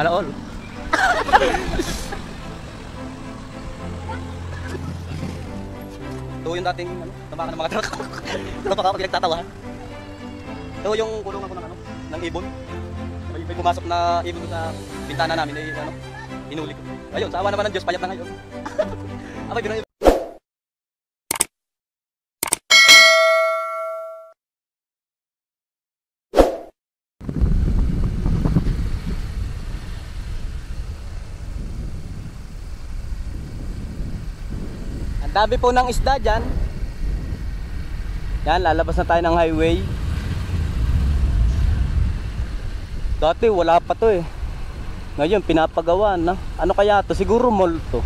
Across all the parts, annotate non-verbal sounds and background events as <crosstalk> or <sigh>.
Sana all. <laughs> Ito yung dating ano, tabakan ng mga truck. <laughs> Ito pa ako pinagtatawahan. Ito yung kulungan ko ng ano, ng ibon. May, may pumasok na ibon sa bintana namin eh, ano, hinuli ko. Ayun, sa awa naman ng Diyos, payat na ngayon. <laughs> Abay, biro Dami po ng isda dyan. Yan, lalabas na tayo ng highway. Dati wala pa to eh. Ngayon pinapagawa na. Ano kaya to? Siguro mall to.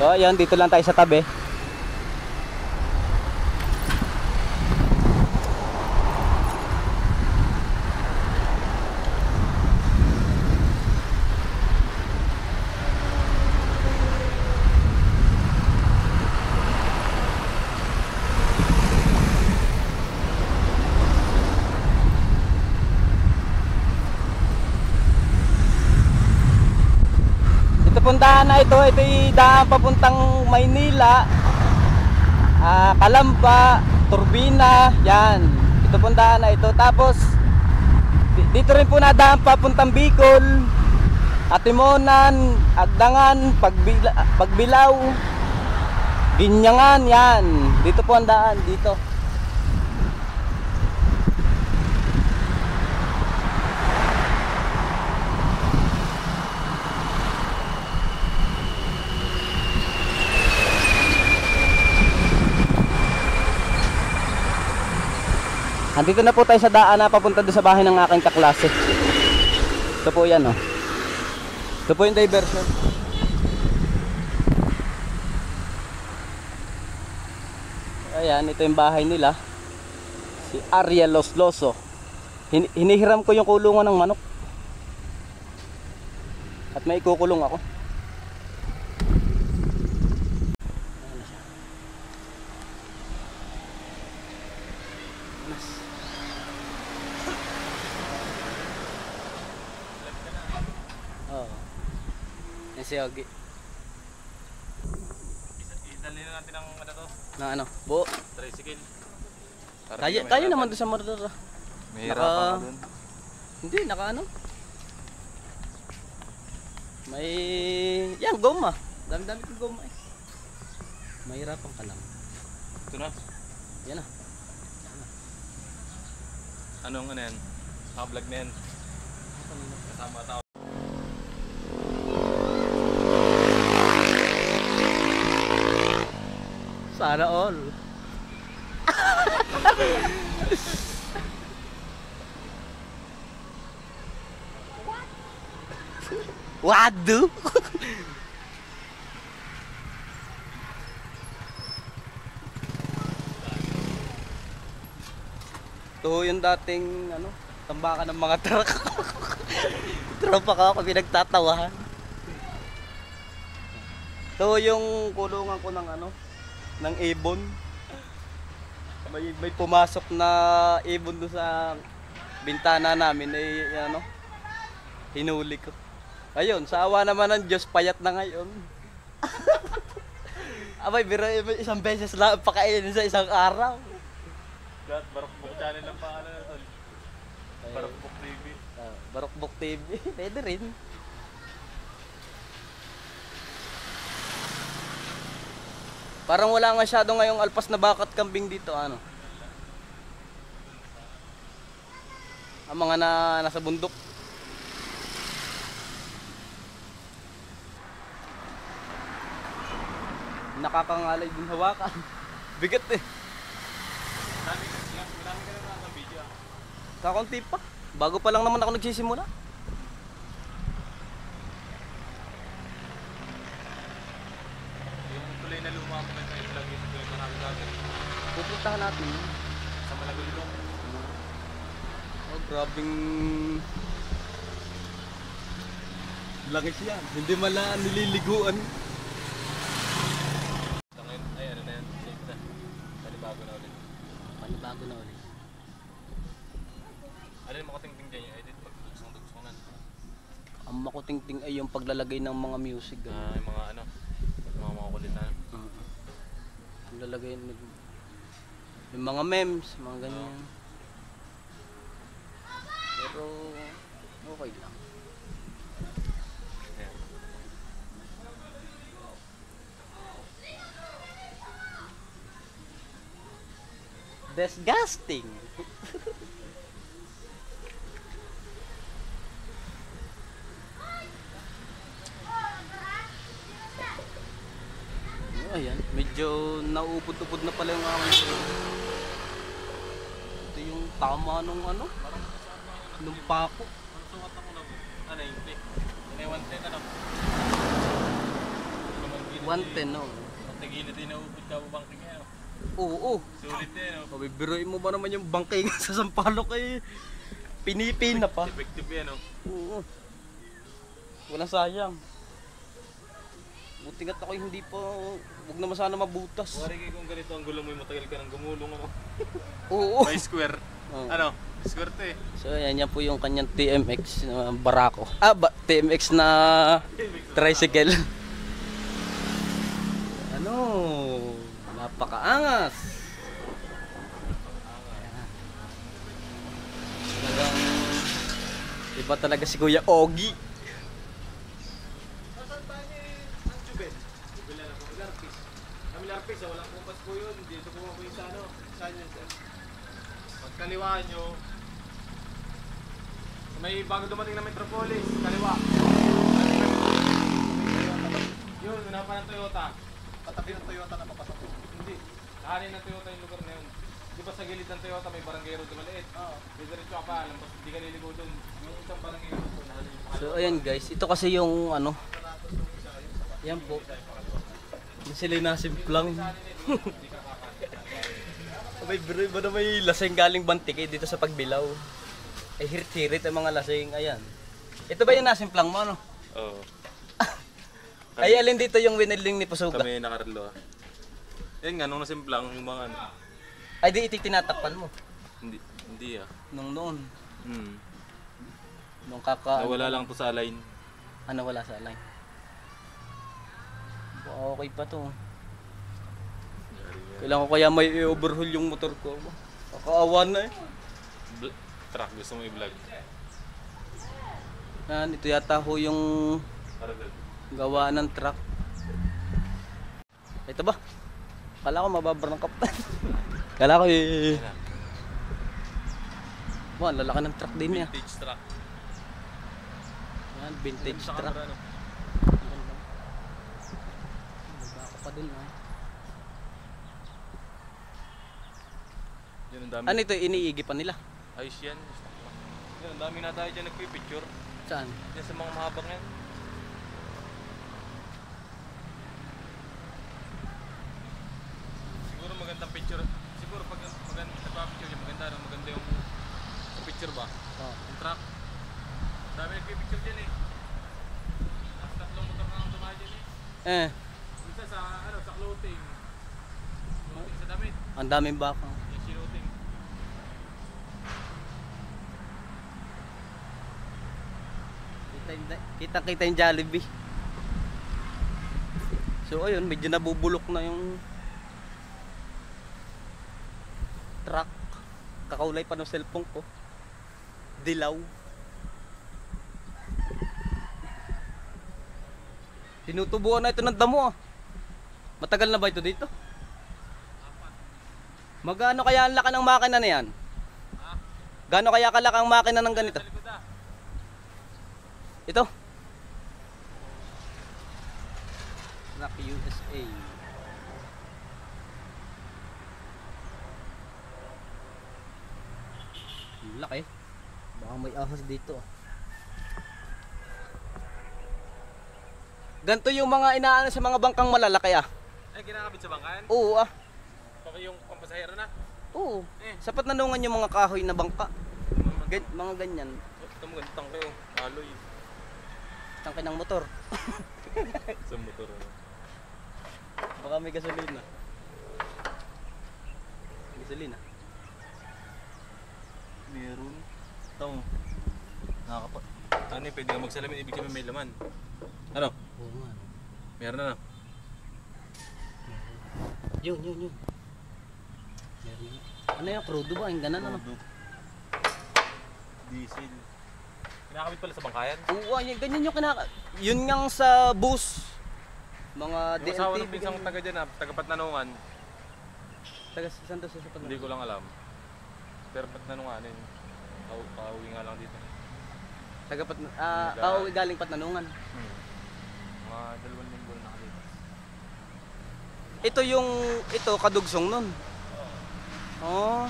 So ayun, dito lang tayo sa tabi. Daan na ito, ito yung daan papuntang Maynila, ah, Kalamba, Turbina, yan. Ito pong daan na ito. Tapos, di- dito rin po na daan papuntang Bicol, Atimonan, Agdangan, Pagbila, Pagbilaw, Ginyangan, yan. Dito po ang daan, dito. Andito na po tayo sa daan na papunta doon sa bahay ng aking kaklase. Ito po yan oh. Ito po yung diversion. Ayan, ito yung bahay nila. Si Ariel Losloso. Hin- hinihiram ko yung kulungan ng manok. At may ikukulong ako. Oo. Yan si Yogi. Idalhin na natin ang ano to, Na ano? Bu. tricycle. Para Tayo, tayo naman doon sa Mordora. Mahirapan ka Naka- dun. Hindi, naka ano? May... Yan, goma. Dami-dami kong goma eh. Mahirapan ka lang. Ito na. Yan na. Anong ano yan? Naka-vlog na yan. Kasama tao. Sana all. Wadu. Ito <laughs> yung dating ano, tambakan ng mga truck. <laughs> Tropa ka ako pinagtatawahan. Ito yung kulungan ko ng ano, ng ibon. May, may pumasok na ibon doon sa bintana namin eh ano, hinuli ko. Ayun, sa awa naman ng Diyos, payat na ngayon. <laughs> Abay, biro isang beses lang pakainin sa isang araw. Lahat Barokbok channel ang pangalan na tol. Barokbok TV. Ah, Barokbok TV, <laughs> pwede rin. Parang wala masyado ngayong alpas na bakat kambing dito, ano. Ang mga na nasa bundok. Nakakangalay din hawakan. <laughs> Bigat eh. Ah. Kakunti pa. Bago pa lang naman ako nagsisimula. Yung tuloy na luma ko na sa vlog yung tuloy na namin dati. Pupuntahan natin. Sa Malagulong. Oh, grabing langis yan. Hindi mala nililiguan. Ngayon, ay ano na yan, safe na. Panibago na ulit. Panibago na ulit. Ano yung makatingting dyan yung edit pag dugsong-dugsungan? Ang makutingting ay yung paglalagay ng mga music. Ah, yung mga ano, yung mga makukulit na. Uh, paglalagay ng yung mga memes, mga ganyan. Pero okay lang. Ayan. Disgusting. Oh, ayan, medyo nauupod-upod na pala yung yung tama nung ano, nung pako. Ano sukat ako na Ano yung pick? Ano yung 110 ano? 110 no. Ang tigilid din naupit ka bangking yan. Oo, oo. Sulit din no? Bibiruin mo ba naman yung bangking <laughs> sa Sampalok kay pinipin na pa. Effective yan no? Oo. Walang sayang. Buti nga't ako hindi pa, huwag naman sana mabutas. Wari kung ganito ang gulo mo matagal ka ng gumulong ano? <laughs> Oo. May square. Oo. Ano? To eh. So yan, yan po yung kanyang TMX na barako. Ah, ba, TMX na tricycle. ano? Napakaangas. Talagang iba talaga si Kuya Ogi. Nasaan ba niya ang tubig? Tubig lang ako. Larpis. Kami larpis, ah, walang kumpas po yun. Dito po ako yung sa ano. Saan yun sir? Pagkaliwaan nyo. May bago dumating na Metropolis. Kaliwa. Yun, hinapan ng Toyota. Patabi ng Toyota na papasok. Hindi. Kahanin ng Toyota yung lugar na yun. Di ba sa gilid ng Toyota may barangay road na maliit? Oo. May diretso ka pa, lampas hindi ka liligo doon. Yung isang barangay road doon, yung So ayan guys, ito kasi yung ano. Yan po. Sila yung nasimplang. <laughs> may biro ba na may lasing galing bantike dito sa pagbilaw? Ay hirit-hirit ang mga lasing. Ayan. Ito ba yung nasimplang mo ano? Oo. <laughs> Ay alin dito yung winiling ni Pusuga? Kami nakarelo. Yan nga, nung nasimplang yung mga ano. Ay di iti tinatakpan mo. Hindi, hindi ah. Nung noon. Hmm. Nung kaka... Nawala lang to sa line. Ano wala sa? Ba, Okay pa to. Kailangan ko kaya may i-overhaul yung motor ko. Kakaawa na eh. Bl- truck, gusto mo i-vlog. Yan, ito yata ho yung gawa ng truck. Ito ba? Kala ko mababar ng kapitan. <laughs> Kala ko eh. Wow, ang lalaki ng truck din niya. Vintage truck. Yan, vintage truck. camera, no? Baka pa din ah. Yan, ang dami. Ano ito, iniigi pa nila? Ayos yan. Yan, ang dami na tayo dyan nagpipicture. Saan? Yan sa mga mahabang yan. Siguro magandang picture. Siguro pag maganda nagpa-picture yan, maganda, maganda yung picture ba? Oh. Yung truck. Ang dami nagpipicture dyan eh. Nasa tatlong motor na ang dumaan dyan eh. Eh, Isa sa, ano, sa clothing. Clothing sa damit. ang daming baka. Yung sinuting. Kita, kita, yung Jollibee. So ayun, medyo nabubulok na yung truck. Kakaulay pa ng cellphone ko. Dilaw. Tinutubuan na ito ng damo ah. Matagal na ba ito dito? Magkano kaya ang laki ng makina na yan? Gaano kaya kalaki ang makina ng ganito? Ito. Rock USA. Laki. Baka may ahas dito. ah. Ganto yung mga inaano sa mga bangkang malalaki ah. Ay, kinakabit sa bangkan? Oo ah. Paki yung pampasahero na. Oo. Eh. Sa patnanungan yung mga kahoy na bangka. Gan- mga ganyan. Ito mo ganitang kayo. Aloy. Tangke ng motor. <laughs> Sa motor. ano. Baka may gasolina. Gasolina. Meron. Ito. Nakakapa. Ano eh, pwede ka magsalamin, ibig sabihin may laman. Ano? Oo nga. Meron na. Yun, yun, yun. Meron yun. Ano yung crudo ba? Yung ganan ano? Product. Diesel. Kinakabit pala sa bangkayan. Oo, yung ganyan yung kinaka... Yun ngang sa bus. Mga Yung asawa ng pinsang taga dyan ah, taga Patnanungan, Taga saan to sa Patnanungan? hindi ko lang alam. Pero Patnanunganin. Kau- Kauwi nga lang dito. Taga Pat... Ah, Taga- kauwi galing Patnanungan. Hmm. Mga dalawang linggo na nakalipas. Ito yung... Ito, kadugsong nun. Oh.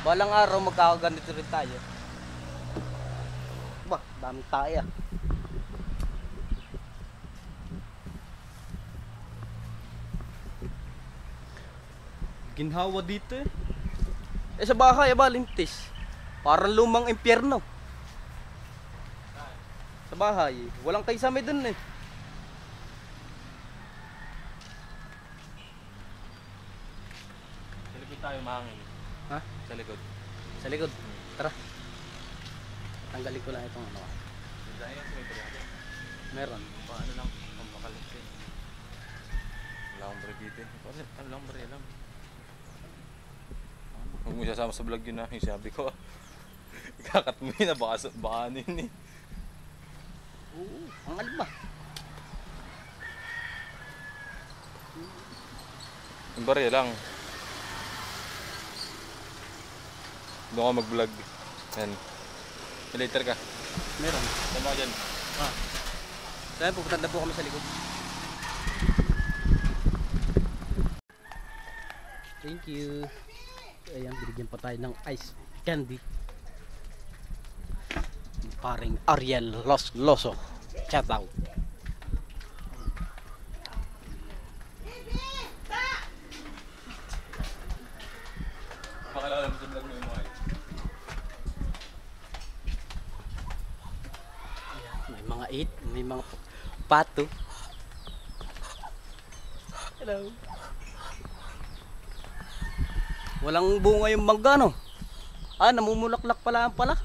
Balang araw magkakaganito rin tayo. Ba, dami tayo. Ginhawa dito eh. Eh sa bahay, ba, lintis. Parang lumang impyerno. Sa bahay, walang kaysame dun eh. Likod tayo mahangin. Likod. Sa likod. Tara. Tanggalin ko lang itong ano. ah. Dahil may pala. Meron. Paano lang, pampakalit eh. Wala akong brekite. Paano, ano lang bari alam? Huwag mo sasama sa vlog yun na, yung sabi ko. Ikakat mo yun na baka, baka ano yun eh. Oo. Ang alin ba? Yung bari lang. Doon ka mag-vlog. Yan. Later ka. Meron. Tama ka dyan. Ah. Kaya pupunta na po kami sa likod. Thank you. Ayan, binigyan pa tayo ng ice candy. Paring Ariel Los Loso. Shout out. Pakilala mo sa vlog mo yung mga yun. May mga eat, may mga pato. Hello. Walang bunga yung mangga no? Ah, namumulaklak pala pala.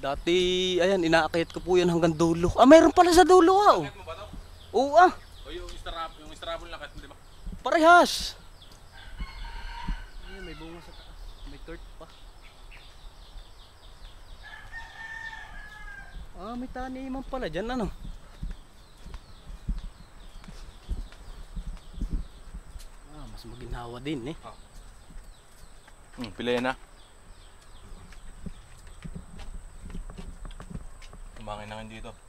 Dati, ayan, inaakit ko po yan hanggang dulo. Ah, mayroon pala sa dulo ah. oh. Mo? Oo ah, O yung strap, yung strapon lang kat mo, di ba? parehas. Ayan, may bunga sa taas. May tort pa. Ah, may taniman pala dyan, ano? Ah, mas maginhawa din eh. Hmm, pila yan na. Kumangin na dito.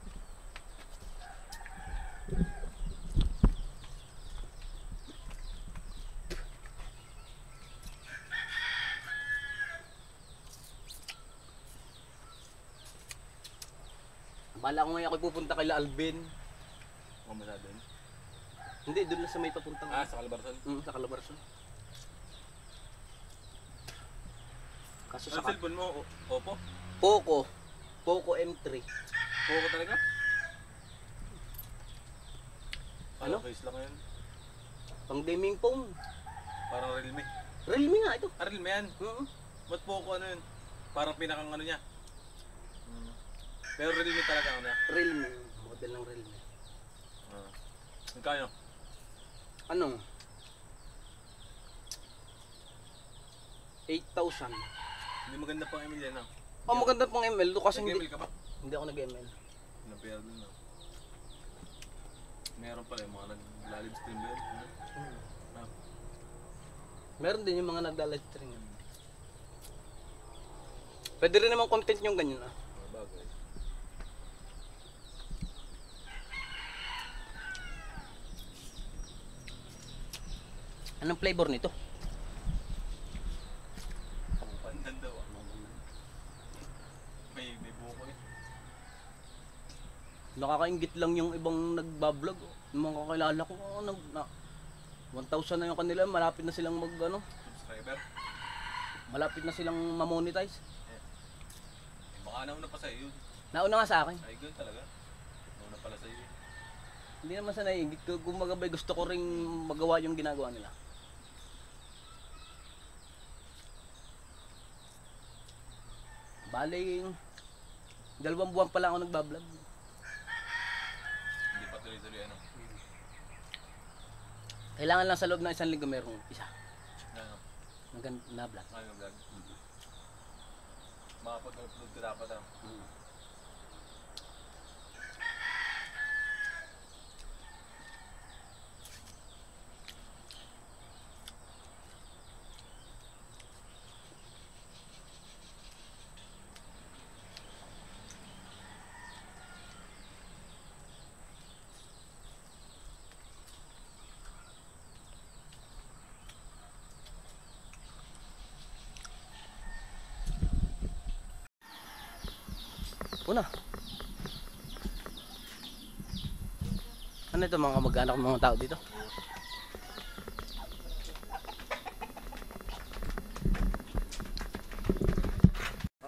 Bala ko ngayon ako pupunta kay La Alvin. Mamasa doon. Hindi, doon na sa may papuntang. Ah, sa Calabarzon. Mm, sa Calabarzon. Kaso Ano sa cellphone mo? O- Oppo? Poco. Poco M3. Poco talaga? Ano? Ano? Case lang yun. Pang gaming phone. Parang Realme. Realme nga ito. Ah, Realme yan. Mm. Ba't Poco ano yun? Parang pinakang ano niya. Pero Realme talaga ano. Realme. Model ng Realme. Ah. Magkano? Ano? 8,000. Hindi maganda pang email yan ah. Oh, maganda pang ML to kasi hindi, ka ba? hindi ako nag-ML. Napera dun ah. Meron pala yung mga nag-live stream yun. Ano? Ah. Meron din yung mga nagla-live stream. Pwede rin naman content yung ganyan ah. Mga bagay. Anong flavor nito? Pandan daw ah. May, may buko eh. Nakakaingit lang yung ibang nagbablog. Yung mga kakilala ko, oh, nag, na, 1,000 na yung kanila, malapit na silang mag, ano, Subscriber? malapit na silang mamonetize. Eh, baka nauna pa sa'yo yun. Nauna nga sa akin. Ay, good talaga. Nauna pala sa'yo yun. Hindi naman sa naiingit ko, kumbaga ba gusto ko ring magawa yung ginagawa nila. Bali, dalawang buwan pa lang ako nagbablog. Hindi pa tuloy-tuloy ano. Kailangan lang sa loob ng isang linggo merong isa Ano? na, gan- na vlog. Ano yung vlog? Makapag-upload ka dapat ah. Una. Ano ito mga kamag-anak ng mga tao dito?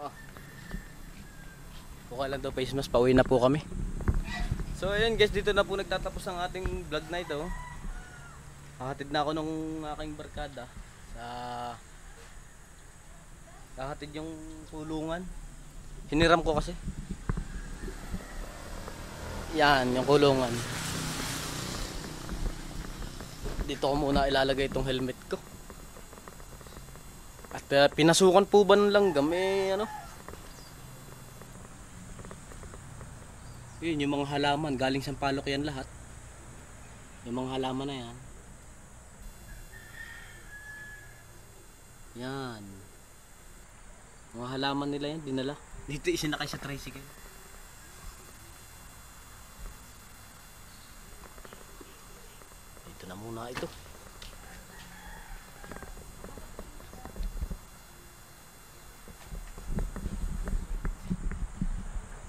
Oh. Kuha lang daw face mask, pauwi na po kami. So ayun guys, dito na po nagtatapos ang ating vlog na ito. Hahatid na ako nung aking barkada sa Hahatid yung kulungan. Hiniram ko kasi. Yan, yung kulungan. Dito ko muna ilalagay itong helmet ko. At uh, pinasukan po ba ng langgam eh ano? Yun, yung mga halaman, galing sa palok yan lahat. Yung mga halaman na yan. Yan. Mga halaman nila yan, dinala. Dito isinakay sa tricycle. Dito na muna ito.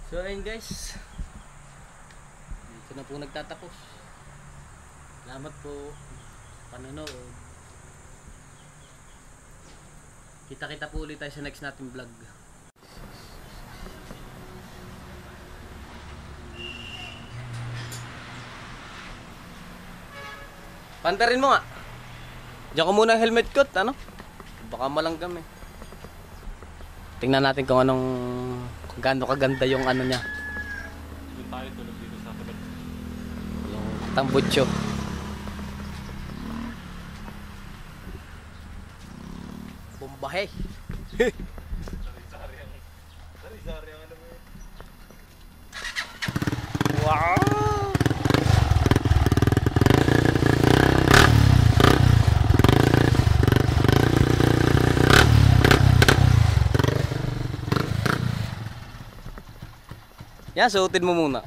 So ayun guys. Dito na po nagtatapos. Salamat po. Panonood. Kita-kita po ulit tayo sa next nating vlog. Pantarin mo nga. Diyan ko muna helmet coat, ano? Baka malanggam eh. Tingnan natin kung anong gaano kaganda yung ano niya, Doon tayo tulog dito sa tabi. yung tambutso. Bombahe. <laughs> Wow! Yan, suotin mo muna.